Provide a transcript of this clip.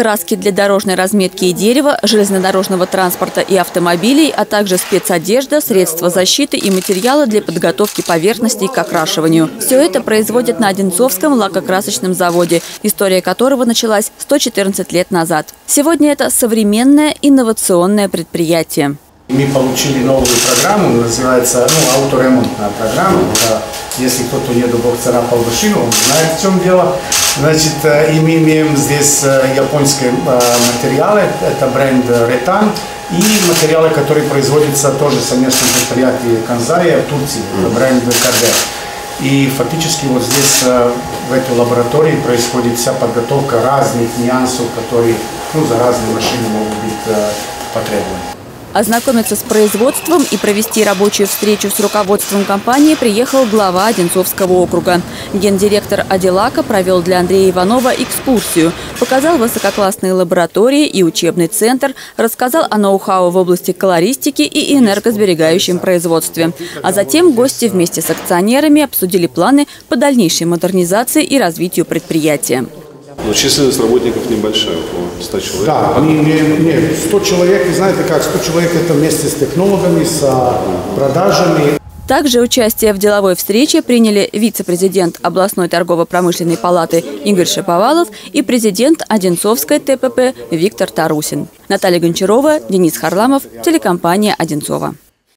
краски для дорожной разметки и дерева, железнодорожного транспорта и автомобилей, а также спецодежда, средства защиты и материалы для подготовки поверхностей к окрашиванию. Все это производят на Одинцовском лакокрасочном заводе, история которого началась 114 лет назад. Сегодня это современное инновационное предприятие. Мы получили новую программу, называется ну, авторемонтная программа. Если кто-то не бог царапал машину, он знает, в чем дело. Значит, э, и мы имеем здесь э, японские э, материалы, это бренд Ретан, и материалы, которые производятся тоже совместно с предприятием Канзая в Турции, это бренд Кардер. И фактически вот здесь, в этой лаборатории, происходит вся подготовка разных нюансов, которые ну, за разные машины могут быть потребованы. Ознакомиться с производством и провести рабочую встречу с руководством компании приехал глава Одинцовского округа. Гендиректор Аделака провел для Андрея Иванова экскурсию, показал высококлассные лаборатории и учебный центр, рассказал о ноу-хау в области колористики и энергосберегающем производстве. А затем гости вместе с акционерами обсудили планы по дальнейшей модернизации и развитию предприятия. Но численность работников небольшая, около 100 человек. Да, не, не, не, 100 человек, и знаете как, 100 человек это вместе с технологами, с продажами. Также участие в деловой встрече приняли вице-президент областной торгово-промышленной палаты Игорь Шаповалов и президент Одинцовской ТПП Виктор Тарусин. Наталья Гончарова, Денис Харламов, телекомпания «Одинцова».